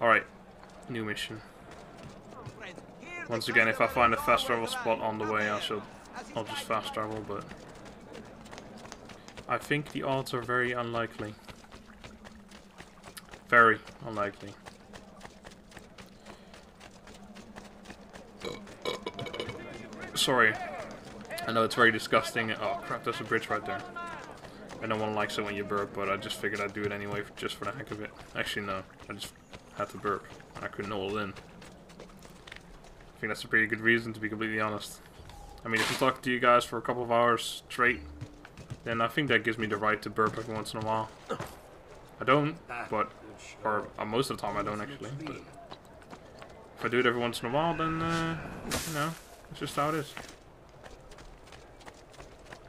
Alright, new mission. Once again, if I find a fast travel spot on the way, I should, I'll just fast travel, but... I think the odds are very unlikely. Very unlikely. Sorry. I know it's very disgusting. Oh crap, there's a bridge right there. And no one likes it when you burp, but I just figured I'd do it anyway, just for the heck of it. Actually, no. I just had to burp. I couldn't hold it in. I think that's a pretty good reason, to be completely honest. I mean, if I'm talking to you guys for a couple of hours straight, then I think that gives me the right to burp every once in a while. I don't, but... Or uh, most of the time I don't, actually. But if I do it every once in a while, then, uh, you know, it's just how it is.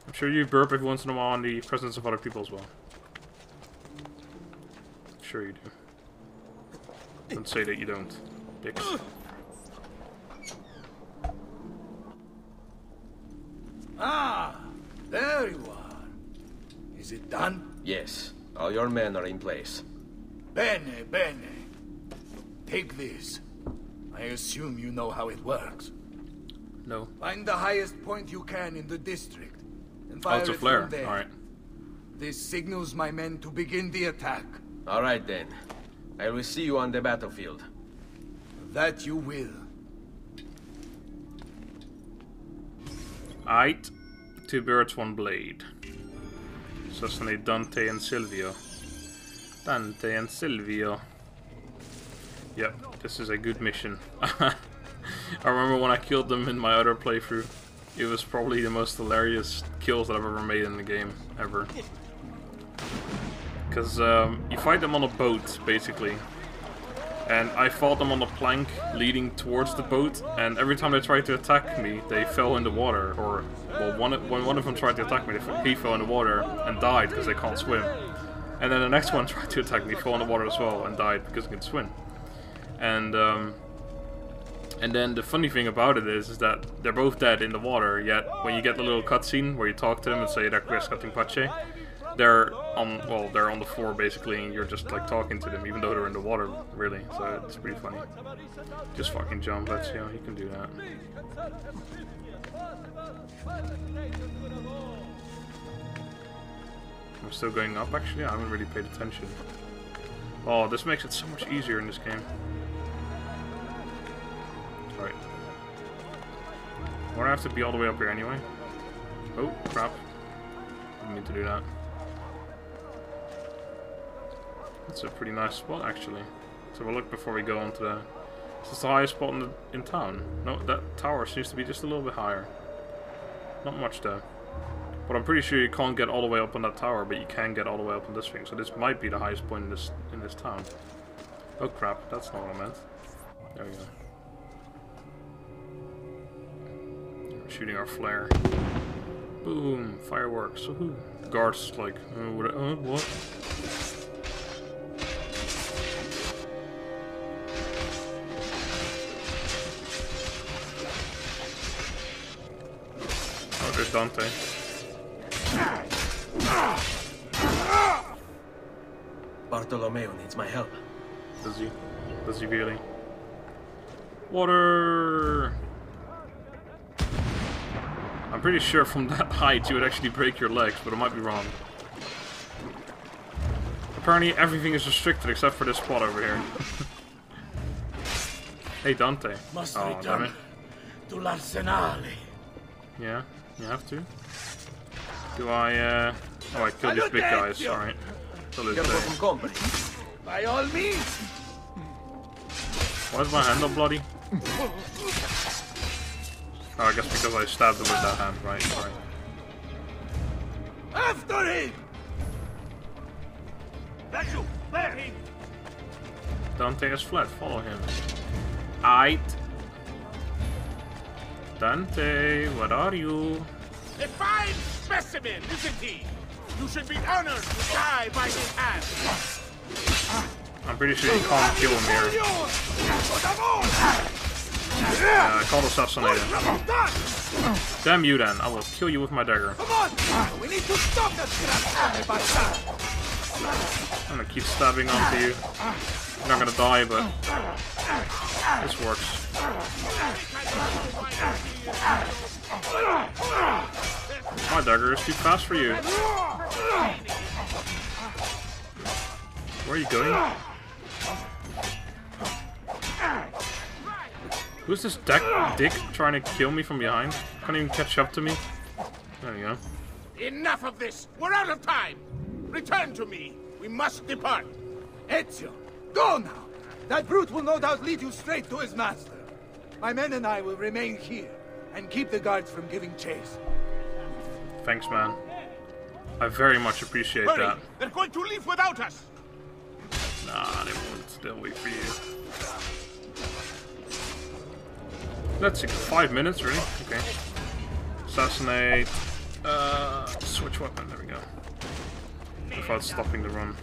I'm sure you burp every once in a while in the presence of other people as well. I'm sure you do. Don't say that you don't, dicks. Ah, there you are. Is it done? Yes, all your men are in place. Bene, bene. Take this. I assume you know how it works. No. Find the highest point you can in the district. And Oh, fire it's a it flare. from there. Alright. This signals my men to begin the attack. All right then. I will see you on the battlefield. That you will. Aight. Two birds, one blade. Assassinate Dante and Silvio. Dante and Silvio. Yep, this is a good mission. I remember when I killed them in my other playthrough. It was probably the most hilarious kills that I've ever made in the game, ever. Because um, you fight them on a boat, basically. And I fought them on a plank leading towards the boat, and every time they tried to attack me, they fell in the water. Or, well, one, when one of them tried to attack me, he fell in the water and died because they can't swim. And then the next one tried to attack me, fell in the water as well, and died because he can swim. And, um, and then the funny thing about it is, is that they're both dead in the water, yet when you get the little cutscene where you talk to them and say Requiescat in Pace, they're on well they're on the floor basically and you're just like talking to them even though they're in the water really. So it's pretty funny. Just fucking jump let's see how he can do that. I'm still going up actually? I haven't really paid attention. Oh this makes it so much easier in this game. Right Would I have to be all the way up here anyway? Oh crap. Didn't mean to do that It's a pretty nice spot, actually. So we'll look before we go on to the... Is this the highest spot in, the, in town? No, that tower seems to be just a little bit higher. Not much, though. But I'm pretty sure you can't get all the way up on that tower, but you can get all the way up on this thing. So this might be the highest point in this in this town. Oh crap, that's not what I meant. There we go. We're shooting our flare. Boom! Fireworks. Woohoo! Guards like, uh, what? There's Dante. Bartolomeo needs my help. Does he? Does he really? Water! I'm pretty sure from that height you would actually break your legs, but I might be wrong. Apparently everything is restricted except for this spot over here. hey Dante. Must oh, damn return it. to L'Arsenale. Yeah, you have to. Do I, uh... Oh, I killed these big guys, alright. So let's Careful say. from company. By all means. Why is my hand all bloody? Oh, I guess because I stabbed him with that hand, right, sorry. After him! That's you! There he! Dante has fled, follow him. Aight. Dante, what are you? A fine specimen, isn't he? You should be honored to die by his hand. I'm pretty sure you can't kill him here. Uh, call him. Damn you then, I will kill you with my dagger. Come on! We need to stop that crap! I'm gonna keep stabbing onto you. You're not gonna die, but this works. My dagger is too fast for you. Where are you going? Who's this dick trying to kill me from behind? Can't even catch up to me. There you go. Enough of this! We're out of time! Return to me! We must depart! Ezio, go now! That brute will no doubt lead you straight to his master. My men and I will remain here and keep the guards from giving chase. Thanks, man. I very much appreciate Hurry! that. They're going to leave without us! Nah, they won't. They'll wait for you. Let's see, five minutes, really? Okay. Assassinate. Uh, switch weapon. There we go. Without stopping the run.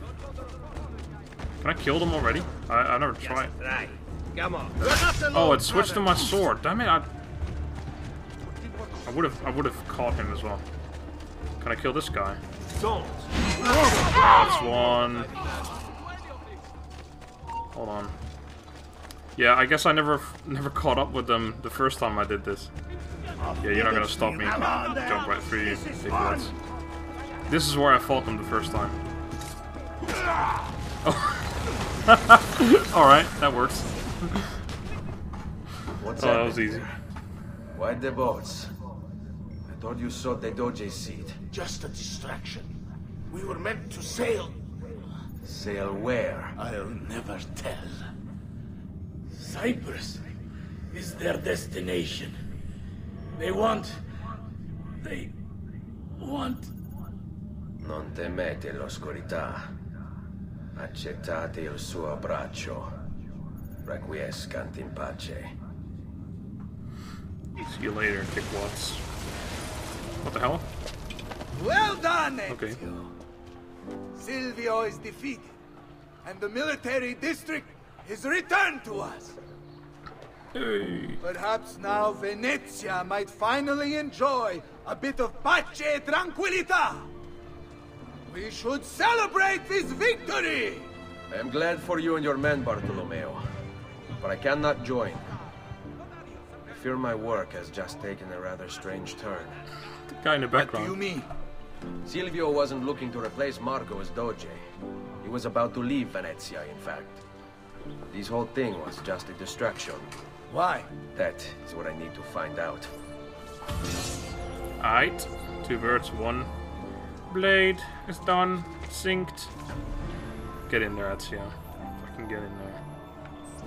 Can I kill them already? I, I never tried. Right. Come on. You're not alone, Oh, it switched to my sword. Damn it! I, I would have. I would have caught him as well. Can I kill this guy? Don't. That's one. Hold on. Yeah, I guess I never never caught up with them the first time I did this. Yeah, you're not gonna stop me. Jump right through you, big. This is where I fought them the first time. Oh. Alright, that works. What's Oh, that happening was easy. Why the boats? I thought you sought the Doge seat. Just a distraction. We were meant to sail. Sail where? I'll never tell. Cyprus is their destination. They want. They want. Non temete l'oscurità. Accettate il suo abbraccio. Requiescant in pace. See you later, dickwats. What the hell? Well done, Ezio. Okay. Silvio is defeated, and the military district is returned to us. Hey. Perhaps now Venezia might finally enjoy a bit of pace e tranquillità. We should celebrate this victory! I am glad for you and your men, Bartolomeo. But I cannot join. I fear my work has just taken a rather strange turn. The guy in the What do background. you mean? Silvio wasn't looking to replace Marco as Doge. He was about to leave Venezia, in fact. This whole thing was just a distraction. Why? That is what I need to find out. Alright. Two birds, one blade is done. Synced. Get in there, Ezio. Fucking get in there.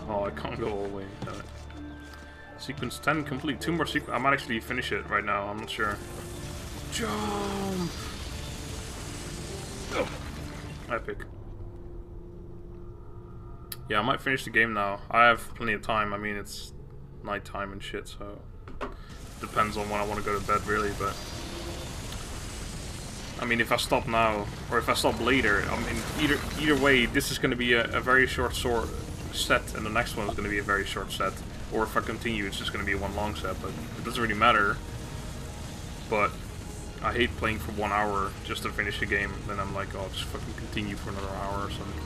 Oh, I can't go all the way. Damn it. Sequence 10 complete. Two more sequence. I might actually finish it right now. I'm not sure. Jump! Oh. Epic. Yeah, I might finish the game now. I have plenty of time. I mean, it's nighttime and shit, so depends on when I want to go to bed, really. But I mean, if I stop now or if I stop later, I mean, either either way, this is going to be a, a very short sort set, and the next one is going to be a very short set. Or if I continue, it's just going to be one long set. But it doesn't really matter. But I hate playing for one hour just to finish a game. Then I'm like, oh, I'll just fucking continue for another hour or something.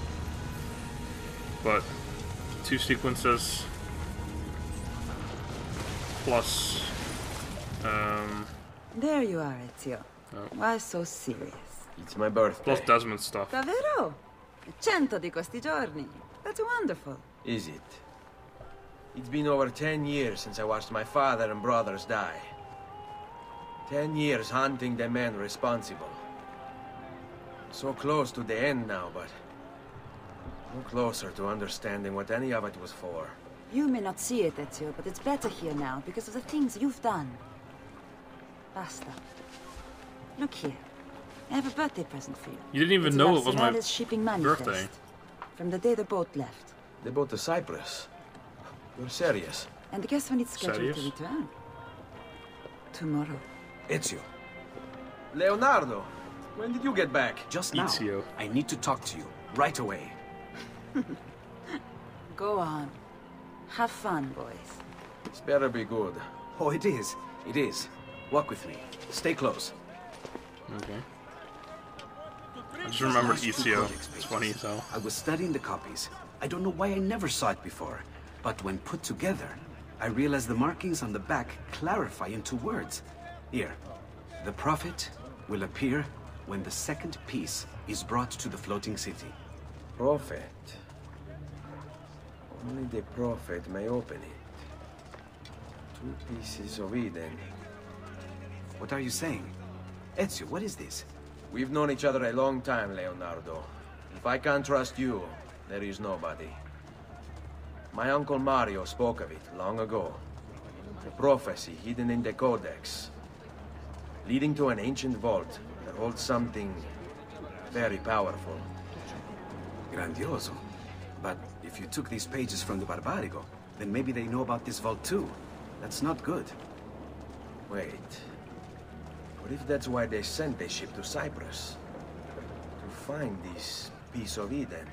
But two sequences plus um, There you are, Ezio. Oh. Why so serious? It's my birthday. plus Desmond stuff. Davvero? Cento di questi giorni. That's wonderful. Is it? It's been over ten years since I watched my father and brothers die. Ten years hunting the men responsible. So close to the end now, but no closer to understanding what any of it was for. You may not see it, Ezio, but it's better here now because of the things you've done. Basta. Look here. I have a birthday present for you. You didn't even It's know about it was my Sinada's shipping manifest. birthday. From the day the boat left. They both to Cyprus. You're serious? And guess when it's scheduled Serious? to return? Tomorrow. Ezio, Leonardo, when did you get back? just now. Ezio. I need to talk to you right away. Go on. Have fun, boys. This better be good. Oh, it is. It is. Walk with me. Stay close. Okay. I just remembered Last two ECO. projects It's funny. I was studying the copies. I don't know why I never saw it before, but when put together, I realized the markings on the back clarify into words. Here, the Prophet will appear when the second piece is brought to the floating city. Prophet. Only the Prophet may open it. Two pieces of Eden. What are you saying? Ezio, what is this? We've known each other a long time, Leonardo. If I can't trust you, there is nobody. My uncle Mario spoke of it long ago. A prophecy hidden in the Codex. Leading to an ancient vault that holds something very powerful. Grandioso. But if you took these pages from the Barbarigo, then maybe they know about this vault too. That's not good. Wait. What if that's why they sent the ship to Cyprus? To find this piece of Eden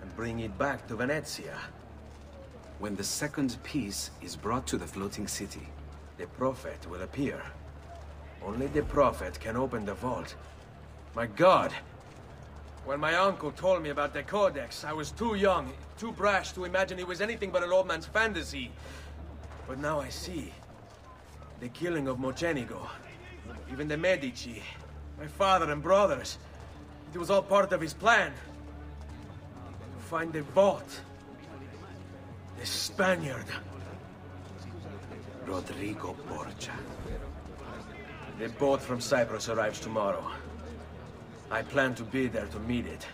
and bring it back to Venezia. When the second piece is brought to the floating city, the Prophet will appear. Only the Prophet can open the vault. My God! When my uncle told me about the Codex, I was too young, too brash to imagine it was anything but an old man's fantasy. But now I see. The killing of Mocenigo, even the Medici, my father and brothers. It was all part of his plan. To find the vault. The Spaniard. Rodrigo Borgia. The boat from Cyprus arrives tomorrow. I plan to be there to meet it.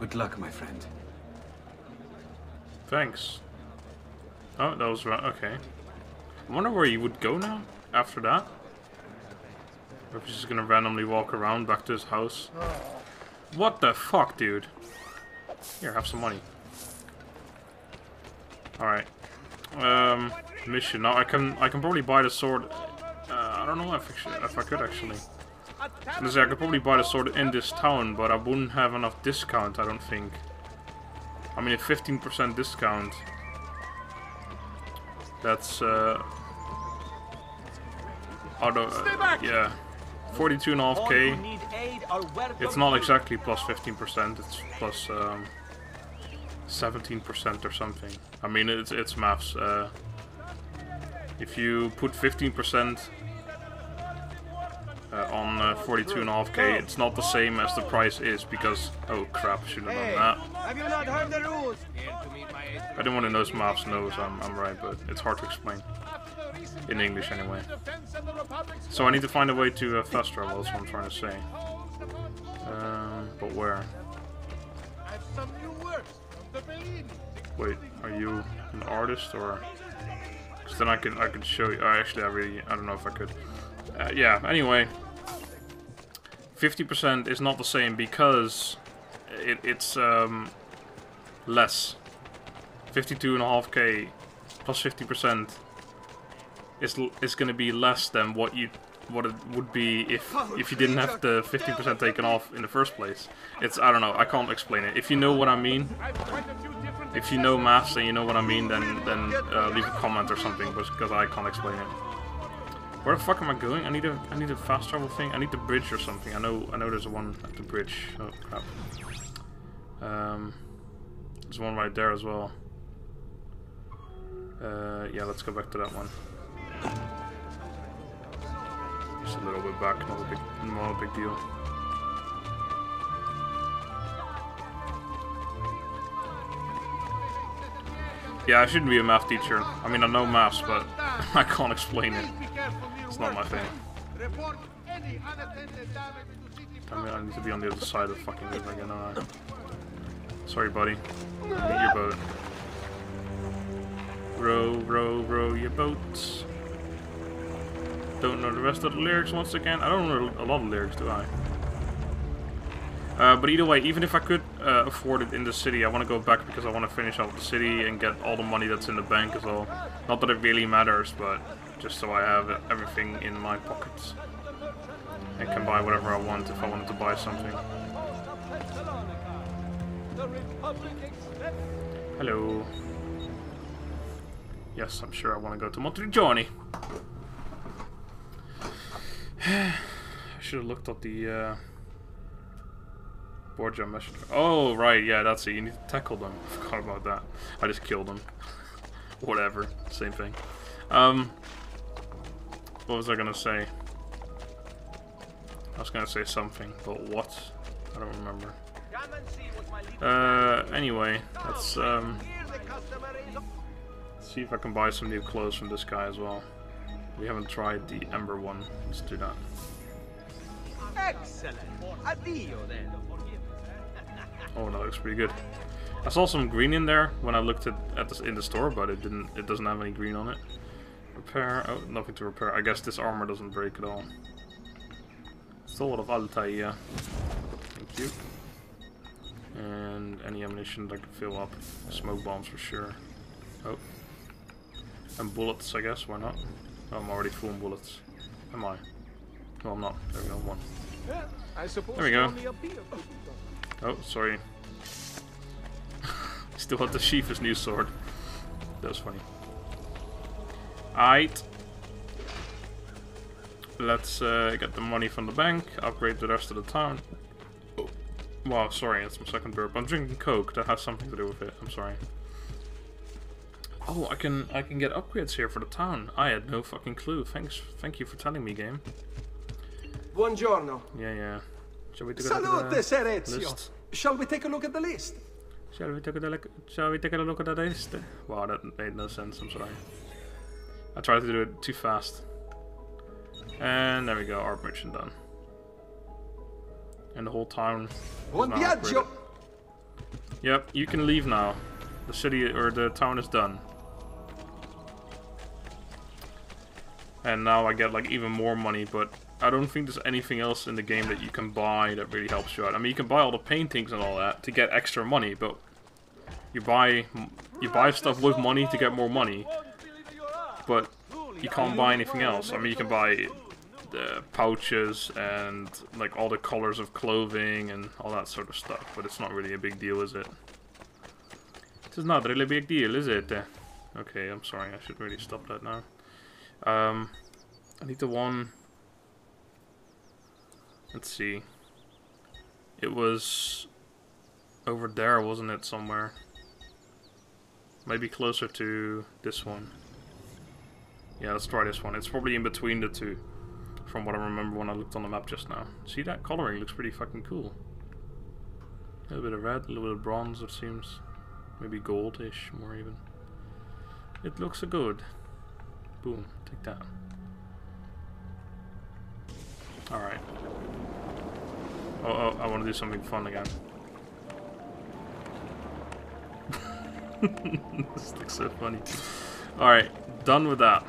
Good luck, my friend. Thanks. Oh, that was right. Okay. I wonder where you would go now after that. He's just gonna randomly walk around back to his house. What the fuck, dude? Here, have some money. Alright. Um, mission. Now I can I can probably buy the sword. Uh, I don't know if actually, if I could actually. I say I could probably buy the sword in this town, but I wouldn't have enough discount. I don't think. I mean, a 15% discount. That's uh. Auto. Uh, yeah. 42.5k. It's not exactly plus 15%. It's plus um, 17% or something. I mean, it's it's maths. Uh, if you put 15% uh, on uh, 42.5k, it's not the same as the price is because oh crap, should have done that. Have you not heard the rules? Anyone who knows maths knows I'm I'm right, but it's hard to explain in English anyway. So I need to find a way to uh, fast travel. That's what I'm trying to say. Um, but where? Wait, are you an artist or? Because then I can, I could show you. Uh, actually, I really I don't know if I could. Uh, yeah. Anyway, 50% is not the same because it, it's um, less. 52.5k plus 50% is is going to be less than what you what it would be if if you didn't have the 50% taken off in the first place. It's I don't know. I can't explain it. If you know what I mean, if you know maths and you know what I mean, then then uh, leave a comment or something, because I can't explain it. Where the fuck am I going? I need a I need a fast travel thing. I need the bridge or something. I know I know there's a one at the bridge. Oh crap. Um, there's one right there as well. Uh, yeah, let's go back to that one. Just a little bit back, not a big, not a big deal. Yeah, I shouldn't be a math teacher. I mean, I know maths, but I can't explain it. It's not my thing. To city I need to be on the other side of the fucking river again, I? Sorry, buddy. Meet your boat. Row, row, row your boat. Don't know the rest of the lyrics once again. I don't know a lot of lyrics, do I? Uh, but either way, even if I could uh, afford it in the city, I want to go back because I want to finish off the city and get all the money that's in the bank as well. Not that it really matters, but just so I have everything in my pockets. And can buy whatever I want if I wanted to buy something. Hello. Yes, I'm sure I want to go to Monteriggioni. I should have looked at the uh, Borgia messenger. Oh, right, yeah, that's it. You need to tackle them. I forgot about that. I just killed them. Whatever. Same thing. Um, what was I gonna say? I was gonna say something, but what? I don't remember. Uh, anyway, let's um, see if I can buy some new clothes from this guy as well. We haven't tried the Ember one. Let's do that. Excellent. Addio then. Oh, that looks pretty good. I saw some green in there when I looked at, at this in the store, but it didn't. It doesn't have any green on it. Repair. Oh, nothing to repair. I guess this armor doesn't break at all. Still a lot of Altair. Thank you. And any ammunition that I can fill up. Smoke bombs for sure. Oh. And bullets, I guess. Why not? I'm already full on bullets. Am I? No, I'm not. There we go. One. I suppose There we go. only a bit of- Oh, sorry. Still had to sheath his new sword. That was funny. Aight. Let's uh, get the money from the bank, upgrade the rest of the town. Oh. Wow, sorry, that's my second burp. I'm drinking Coke, that has something to do with it. I'm sorry. Oh, I can I can get upgrades here for the town. I had no fucking clue. Thanks, thank you for telling me, game. Buongiorno. Yeah, yeah. Shall we take a look Salute, at the Ser Ezio. list? Shall we take a look at the list? Shall we take a look? Shall we take a look at that list? Wow, that made no sense. I'm sorry. I tried to do it too fast. And there we go. Art mission done. And the whole town. Buon viaggio. Yep, you can leave now. The city or the town is done. And now I get like even more money, but I don't think there's anything else in the game that you can buy that really helps you out. I mean, you can buy all the paintings and all that to get extra money, but you buy you buy stuff with money to get more money, but you can't buy anything else. I mean, you can buy the pouches and like all the colors of clothing and all that sort of stuff, but it's not really a big deal, is it? It's not really a big deal, is it? Okay, I'm sorry. I should really stop that now. Um, I need the one. Let's see. It was over there, wasn't it? Somewhere. Maybe closer to this one. Yeah, let's try this one. It's probably in between the two. From what I remember when I looked on the map just now. See that coloring looks pretty fucking cool. A little bit of red, a little bit of bronze it seems. Maybe goldish more even. It looks good. Boom, take that. Alright. Oh, oh, I want to do something fun again. this looks so funny. Alright, done with that.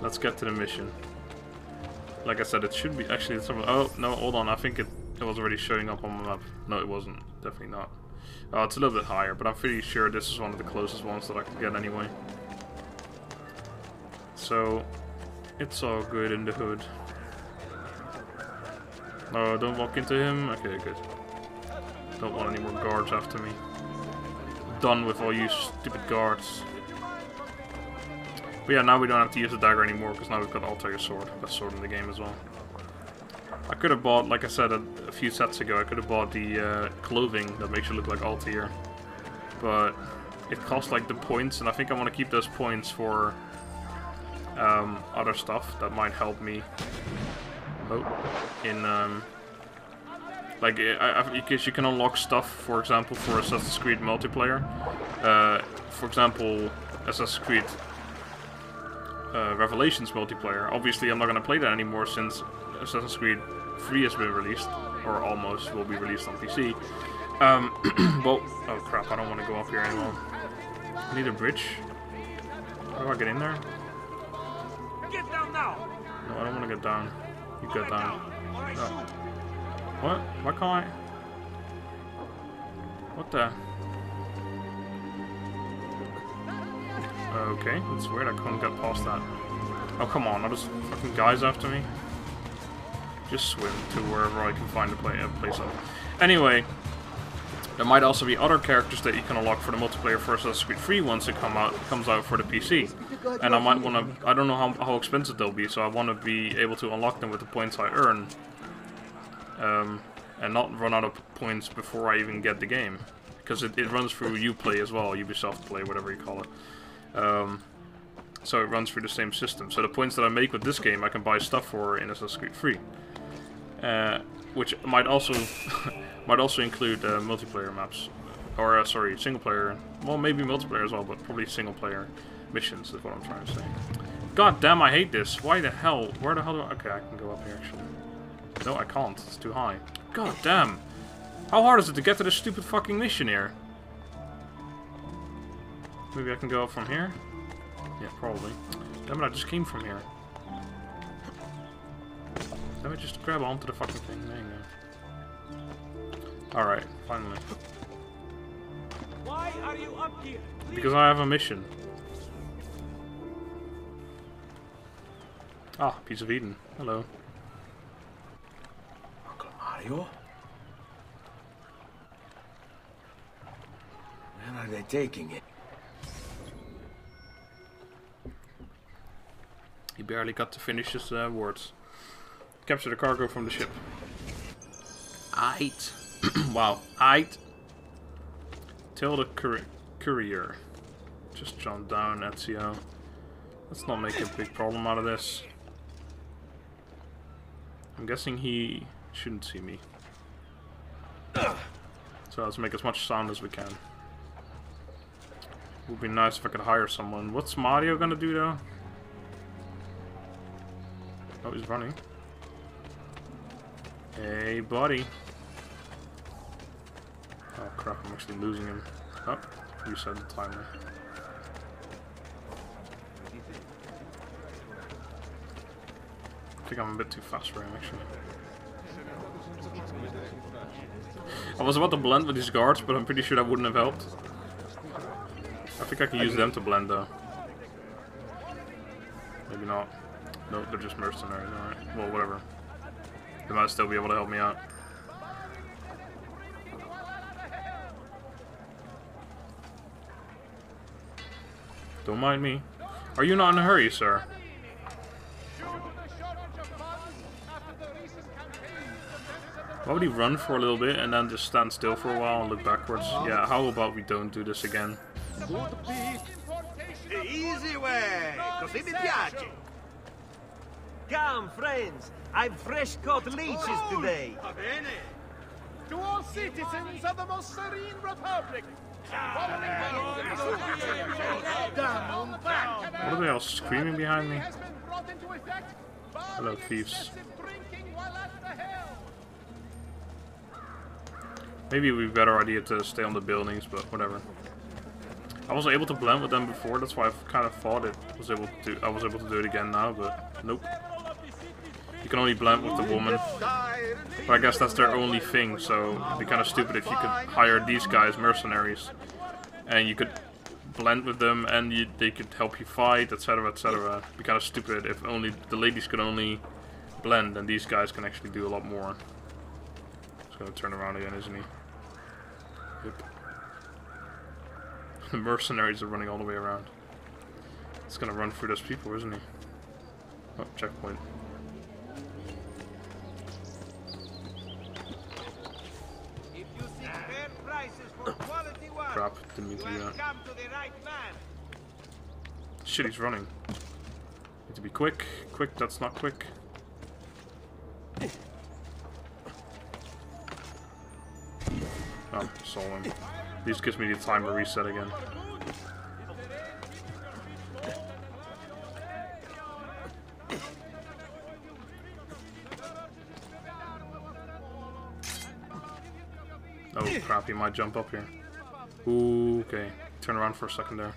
Let's get to the mission. Like I said, it should be actually. Oh no, hold on. I think it it was already showing up on the map. No, it wasn't. Definitely not. Oh, it's a little bit higher, but I'm pretty sure this is one of the closest ones that I could get anyway. So, it's all good in the hood. No, don't walk into him. Okay, good. Don't want any more guards after me. Done with all you stupid guards. But yeah, now we don't have to use the dagger anymore because now we've got Altair sword. Best sword in the game as well. I could have bought, like I said a, a few sets ago, I could have bought the uh, clothing that makes you look like Altair. But it costs like the points, and I think I want to keep those points for um, other stuff that might help me. In um, like I, because you can unlock stuff, for example, for Assassin's Creed multiplayer. Uh, for example, Assassin's Creed uh, Revelations multiplayer. Obviously, I'm not to play that anymore since Assassin's Creed 3 has been released, or almost will be released on PC. Um, well, oh crap, I don't want to go up here anymore. I need a bridge. How do I get in there? Down. No, I don't want to get down. You get down. No. What? Why can't I? What the? Okay, that's weird. I couldn't get past that. Oh, come on. Are those fucking guys after me? Just swim to wherever I can find a, play, a place up. Anyway, there might also be other characters that you can unlock for the multiplayer for Assassin's Creed 3 once it come out comes out for the PC. And I might want to... I don't know how, how expensive they'll be, so I want to be able to unlock them with the points I earn. Um, and not run out of points before I even get the game. Because it, it runs through Uplay as well, Ubisoft Play, whatever you call it. Um, so it runs through the same system. So the points that I make with this game, I can buy stuff for in Assassin's Creed 3. Uh, which might also might also include uh, multiplayer maps, or uh, sorry, single player. Well, maybe multiplayer as well, but probably single player missions is what I'm trying to say. God damn, I hate this. Why the hell? Where the hell do I... Okay, I can go up here, actually. No, I can't. It's too high. God damn. How hard is it to get to this stupid fucking mission here? Maybe I can go up from here? Yeah, probably. Damn it, I just came from here. Let me just grab onto the fucking thing. There you go. Alright, finally. Why are you up here? Because I have a mission. Ah, piece of Eden. Hello. Uncle Mario? Where are they taking it? He barely got to finish his uh, words. Capture the cargo from the ship. Aight. wow. Aight. Tell the cour courier. Just jump down, Ezio. Let's not make a big problem out of this. I'm guessing he shouldn't see me. So let's make as much sound as we can. Would be nice if I could hire someone. What's Mario gonna do though? Oh, he's running. Hey, buddy. Oh crap, I'm actually losing him. Oh, reset the timer. I think I'm a bit too fast for him, actually. I was about to blend with these guards, but I'm pretty sure that wouldn't have helped. I think I can use them to blend, though. Maybe not. No, they're just mercenaries, alright. Well, whatever. They might still be able to help me out. Don't mind me. Are you not in a hurry, sir? Why would he run for a little bit and then just stand still for a while and look backwards? Yeah, how about we don't do this again? The easy way. Così mi piace. Come, friends. I've fresh caught leeches today. To all citizens of the most serene republic. Following Down back. What are they all screaming behind me? Has been brought into effect. Hello, thieves. Maybe a better idea to stay on the buildings, but whatever. I was able to blend with them before, that's why I kind of thought it was able to I was able to do it again now, but nope. You can only blend with the woman. But I guess that's their only thing, so it'd be kind of stupid if you could hire these guys, mercenaries, and you could blend with them and you, they could help you fight, etc, etc. It'd be kind of stupid if only the ladies could only blend and these guys can actually do a lot more. He's gonna turn around again, isn't he? Yep. The mercenaries are running all the way around. He's gonna run through those people, isn't he? Oh, checkpoint. If you seek fair prices for quality work, Crap, didn't mean to do that. come to the right man. Shit, he's running. Need to be quick. Quick, that's not quick. Oh, him. This gives me the time to reset again. Oh crap, he might jump up here. Ooh, okay. Turn around for a second there.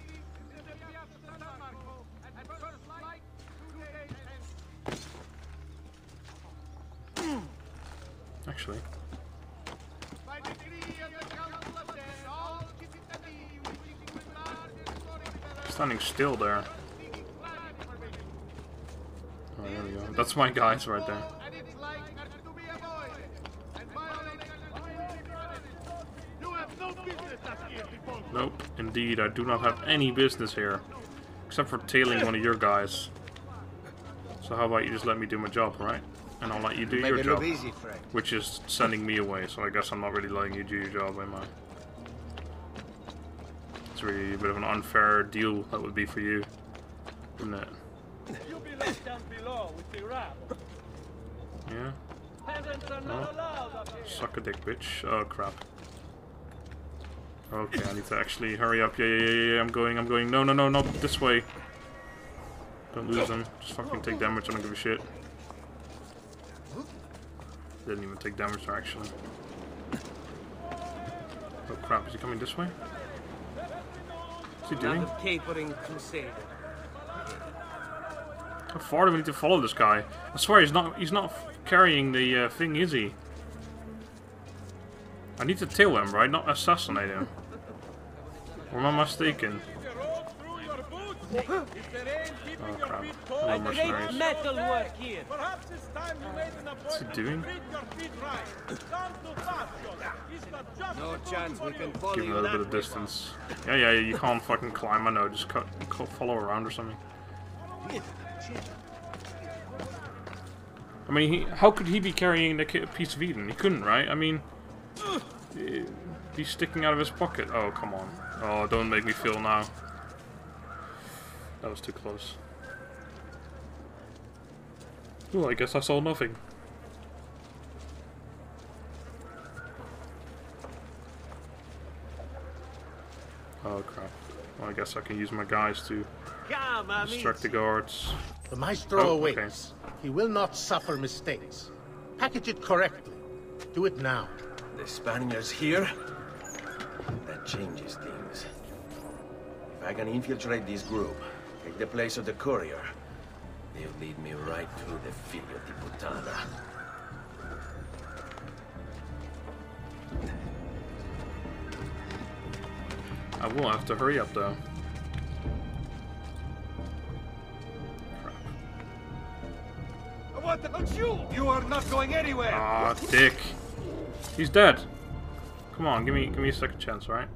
Still there. Oh, there we go. That's my guys right there. and its like are to be avoided. And violating You have no business up here, people. Nope, indeed, I do not have any business here. Except for tailing one of your guys. So how about you just let me do my job, right? and I'll let you do Make your job. easy, Which is sending me away, so I guess I'm not really letting you do your job, am I? It's really a bit of an unfair deal that would be for you, wouldn't it? You'll be left down below with the rap. Yeah? Peasants are No. not allowed up here. Suck a dick, bitch. Oh, crap. Okay, I need to actually hurry up. Yeah, yeah, yeah, yeah, I'm going, I'm going. No, no, no, not this way. Don't lose them. Just fucking take damage, I don't give a shit. Didn't even take damage, actually. Oh crap, is he coming this way? What's he doing? Not capering. How far do we need to follow this guy? I swear he's not he's not carrying the uh, thing, is he? I need to tail him, right? Not assassinate him. Or am I mistaken? Oh crap. No I hate mercenaries. metal work here. Perhaps it's time you made an What's he appointment doing? to read your feet right. Come to Bastion. He's got just No chance we can follow Give him you a little bit of distance. Yeah, yeah, you can't fucking climb, I know. Just cut, cut, follow around or something. I mean, he, how could he be carrying a piece of Eden? He couldn't, right? I mean, eh, he's sticking out of his pocket. Oh, come on. Oh, don't make me feel now. That was too close. Well, I guess I saw nothing. Oh crap. Well, I guess I can use my guys to Come, distract the guards. The maestro Oh, okay. awaits. He will not suffer mistakes. Package it correctly. Do it now. The Spaniards here? That changes things. If I can infiltrate this group, take the place of the courier, they'll lead me right to the Figlio di Puttana. I will have to hurry up though. What about you? You are not going anywhere. Ah, dick. He's dead. Come on, give me give me a second chance, all right?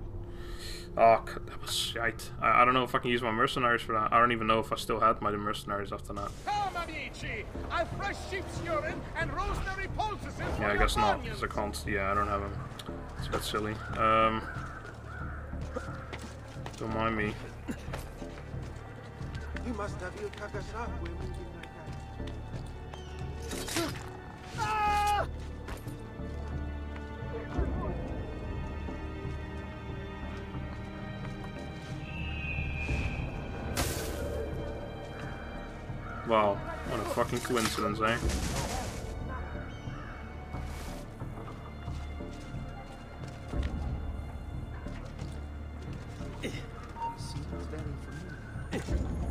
Oh, c- that was shite. I, I don't know if I can use my mercenaries for that. I don't even know if I still had my mercenaries after that. Come, amici. I've fresh sheep's urine and rosemary poultices Yeah, I guess not, bunions. because I can't. Yeah, I don't have them. It's a bit silly. Um, don't mind me. You must have your Kagasawa moving like Wow, what a fucking coincidence, eh?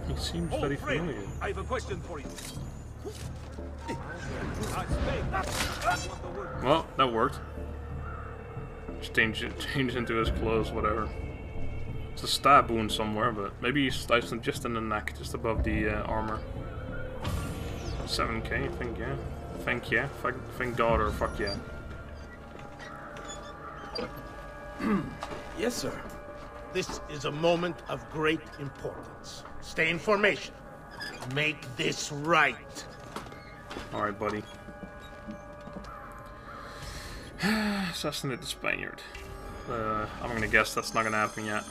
He seems very familiar. I have a question for you. Well, that worked. Just change, change into his clothes, whatever. It's a stab wound somewhere, but maybe he sliced him just in the neck, just above the uh, armor. 7k, I think, yeah. Thank yeah. Thank, thank God or fuck yeah. Yes, sir. This is a moment of great importance. Stay in formation. Make this right. Alright, buddy. Assassinate the Spaniard. Uh, I'm gonna guess that's not gonna happen yet.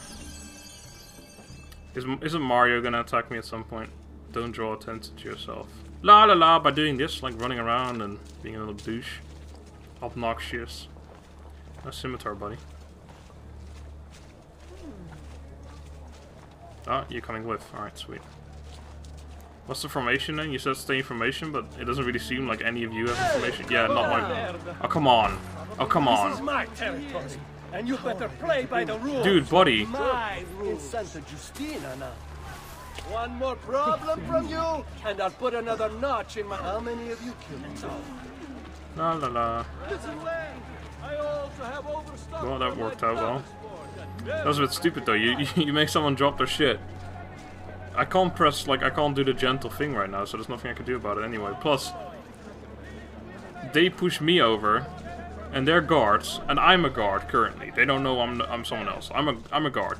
Is, isn't Mario gonna attack me at some point? Don't draw attention to yourself. La la la, by doing this, like running around and being a little douche. Obnoxious. A scimitar, buddy. Ah, you're coming with. Alright, sweet. What's the formation then? You said stay in formation, but it doesn't really seem like any of you have information. Yeah, not my... Oh, come on. Oh, come on. This is my territory, and you better play by the rules. Dude, buddy. My rules. Santa Justina now. One more problem from you, and I'll put another notch in my. How many of you killed? La la la. Listen, Lang. I also have overstuffed Well, that worked out well. That was a bit stupid though. You, you make someone drop their shit. I can't press, like, I can't do the gentle thing right now, so there's nothing I can do about it anyway. Plus, they push me over, and they're guards, and I'm a guard currently. They don't know I'm, I'm someone else. I'm a, I'm a guard.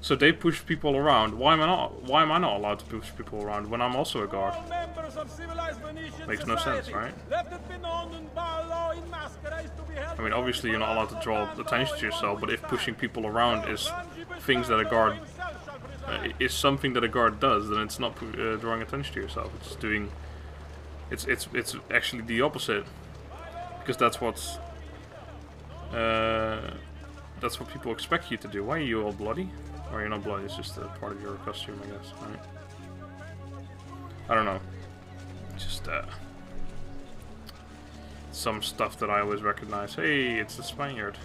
So they push people around. Why am I not? Why am I not allowed to push people around when I'm also a guard? All member members of civilized Venetian Makes no sense, right? Let it be known in bar law in masquerades to be held I mean, obviously you're not allowed to draw attention to yourself, but if pushing people around is things that a guard uh, is something that a guard does, then it's not uh, drawing attention to yourself. It's doing, it's it's it's actually the opposite, because that's what's, uh, that's what people expect you to do. Why are you all bloody? Or you're not bloody? It's just a part of your costume, I guess. Right? I don't know. Just uh, some stuff that I always recognize. Hey, it's the Spaniard.